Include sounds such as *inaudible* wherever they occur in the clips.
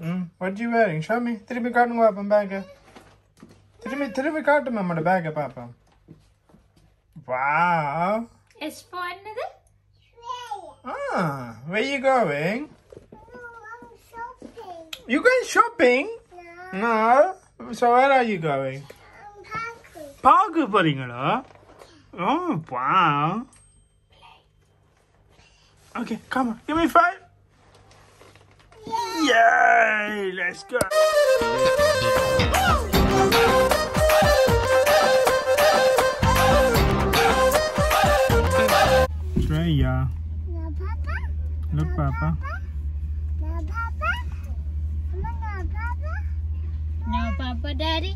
Mm. What are you wearing? Show me. திருப்பி காட்டுங்க பாப்பா பேக்க திரும்பி திரும்பி காட்டு நம்மளோட பேக்க பாப்பா Wow. S for என்னது Ah, where you going? You going shopping? No. So where are you going? பார்க்க போறீங்களா Oh, wow. Okay, come on. Give me five. Yay! Let's go. Shriya. Look, Papa. No papa daddy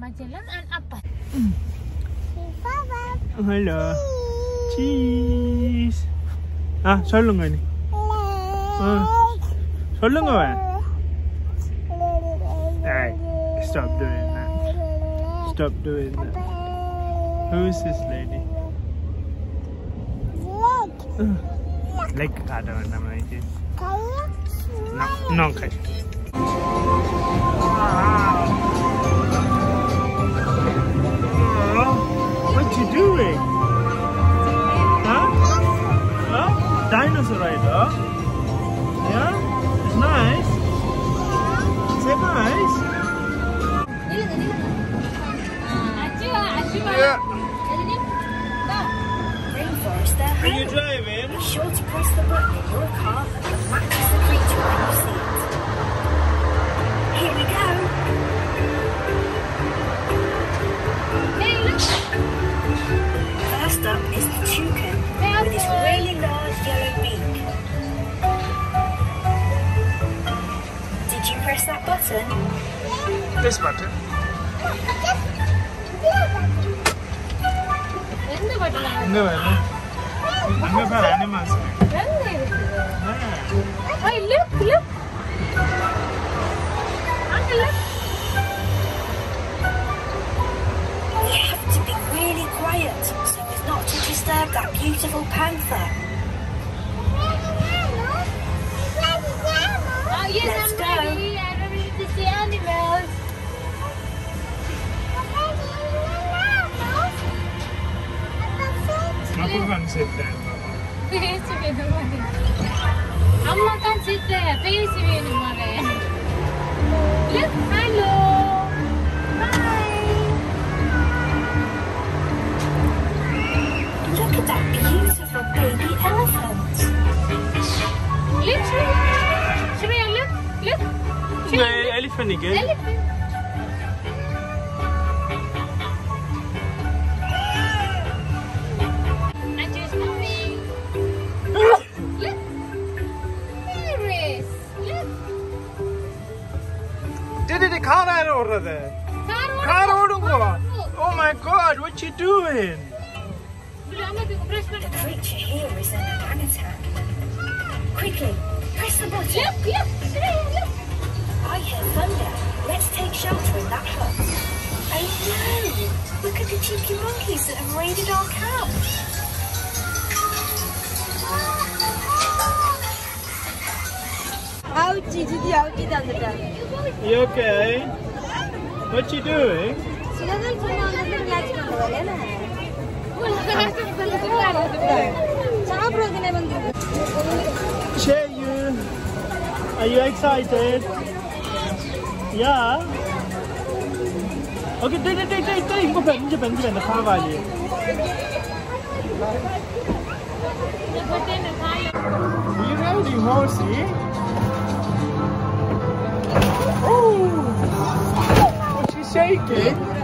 majalah an apa? Mm. Hala. Cheese. Ah, solo nga ni. Ah. nga ba? Hey, stop doing that. Stop doing that. Who is this lady? Leg ada nama ini. No, Nong okay. Ah. Huh? Huh? Dinosaur ride, huh? Yeah? It's nice. Is it nice? Yeah. Are you driving? Be sure to press the button in your car. Up is the toucan with his really large yellow beak. Did you press that button? This button. No, no. Never. disturb that beautiful panther. Oh, Let's go. I'm ready to see animals. Papa can't sit there, Papa. Face venumare. Amma can't sit there. *laughs* elephant again. Elephant again. Elephant. Car over there. Car, car over there. Oh my god, what you doing? The here is a panic attack. Quickly, press the button. Yep, yep, yep. I hear thunder. Let's take shelter in that hut. Oh no! Look at the cheeky monkeys that have raided our camp. Ouchie, Did you ouchie, Dandata. You okay? What you doing? She doesn't put on the thing like Cheyun, are you excited? Yeah. Okay, dai dai dai dai dai. Ingo pa, ingo pa, ingo pa. Nakawali. Are you ready, horsey? Oh! Oh, she's shaking.